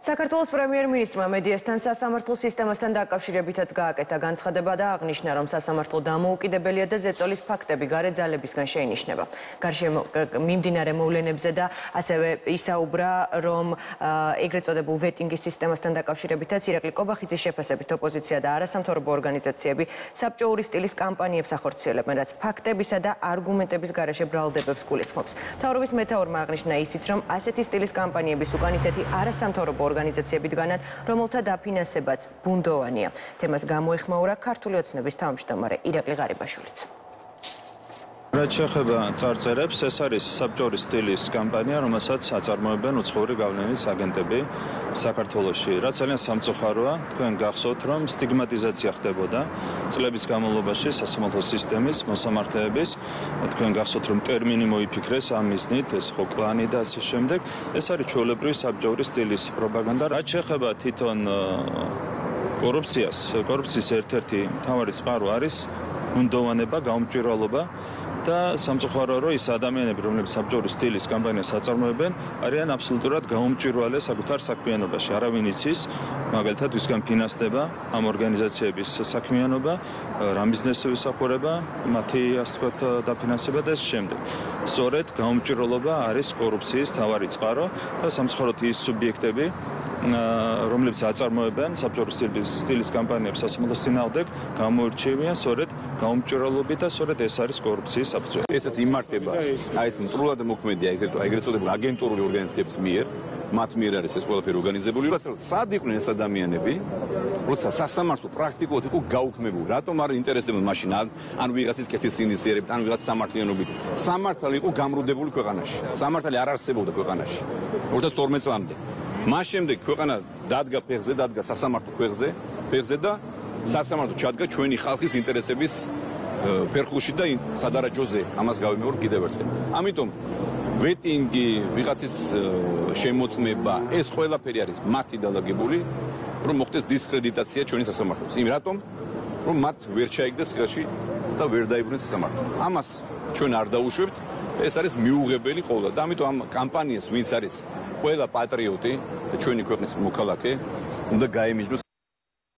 საქართველოს პრემიერ-მინისტრმა მედიასთან სასამართლო სისტემასთან დაკავშირებითაც გააკეთა განცხადება და აღნიშნა, რომ სასამართლო დამოუკიდებელია და ზეწოლის ფაქტები გარე ძალებისგან შეინიშნება. გარშემო მიმდინარე მოვლენებზე და ასევე ისაუბრა, რომ ეგრეთ წოდებულ ვეტინგის სისტემასთან დაკავშირებითაც ირაკლი კობახიძის შეფასებით ოპოზიცია და არასამთავრობო ორგანიზაციები საბჭოური სტილის კამპანიებს ახორციელებენ, რაც ფაქტებისა და არგუმენტების გარეშე ბრალდებებს გულისხმობს. თავრობის მეტაორმა აღნიშნა ისიც, რომ ასეთი სტილის კამპანიების უკან ისეთი არასამთავრობო ორგანიზაციები დგანან, რომელთა დაფინანსებაც ბუნდოვანია. თემას გამოეხმაურა ქართული ოცნების თავმჯდომარე ირაკლი ღარიბაშვილიც. რაც შეეხება წარწერებს, ეს არის საბჭოური სტილის კამპანია, რომელსაც აწარმოებენ უცხოური გავლენის აგენტები საქართველოში. რაც ძალიან სამწუხაროა, თქვენ გახსოვთ, რომ სტიგმატიზაცია ხდებოდა წლების განმავლობაში სასამართლო სისტემის მოსამართლეების. თქვენ გახსოვთ, რომ ტერმინი მოიფიქრეს ამ მიზნით, ეს ხო კლანი და ასე შემდეგ. ეს არის ჩვეულებრივი საბჭოური სტილის პროპაგანდა. რაც შეეხება თვითონ კორუფციას, კორუფციის ერთ-ერთი მთავარი წყარო არის უნდოვანება, გაუმჭვირვალობა და სამწუხარო რომ ის ადამიანები, რომლებიც საბჭოური სტილის კამპანიას აწარმოებენ, არიან აბსოლუტურად გაუმჭვირვალე საკუთარ საქმიანობაში. არავინ იცის, მაგალითად, ვისგან ფინანსდება ამ ორგანიზაციების საქმიანობა, რა ბიზნესი ვისახურება, მათი ასე ვთქვათ დაფინანსება და ეს შემდეგ. სწორედ გაუმჭვირვალობა არის კორუფციის თავარი წყარო და სამწუხაროდ ის სუბიექტები, რომლებიც აწარმოებენ საბჭოური სტილის სტილის კამპანიებს სასამართლოს წინააღმდეგ, გამოირჩევიან სწორედ გაუმჭვირვალობით და სწორედ ეს არის კორუფციის საფუძველი. ესეც იმართება აი ეს მტრულად მოქმედია ეგრეთ ეგრეთ წოდებული აგენტურული ორგანიზაციების მიერ მათ მიერ არის ეს ყველაფერი ორგანიზებული. რაც სად იყვნენ ეს ადამიანები? როცა სასამართლო პრაქტიკულად იყო გაუქმებული. რატომ არ ინტერესდებოდა მაშინ ან ვიღაცის კეთის ინიციირებით, ან ვიღაც სამართლიანობით. სამართალი იყო გამრუდებული ქვეყანაში. სამართალი არ არსებობდა ქვეყანაში. 2012 წლამდე. მას შემდეგ ქვეყანა დადგა ფეხზე, დადგა სასამართლო ფეხზე, ფეხზე და სასამართლო ჩადგა ჩვენი ხალხის ინტერესების ფერხულში და სადარაჯოზე ამას გავიმეორ კიდევ ერთხელ. ამიტომ ვეტინგი, ვიღაცის შემოწმება, ეს ყველაფერი არის მათი დალაგებული, რომ მოხდეს დისკრედიტაცია ჩვენი სასამართლოს. იმ რატომ? რომ მათ ვერ ჩაიგდეს ხელში და ვერ დაიბრუნეს სასამართლო. ამას ჩვენ არ დაუშვებთ. ეს არის მიუღებელი ყოლა და ამიტომ ამ კამპანიას ვინც არის ყველა პატრიოტი და ჩვენი ქვეყნის მოქალაქე უნდა გაემიჯნოს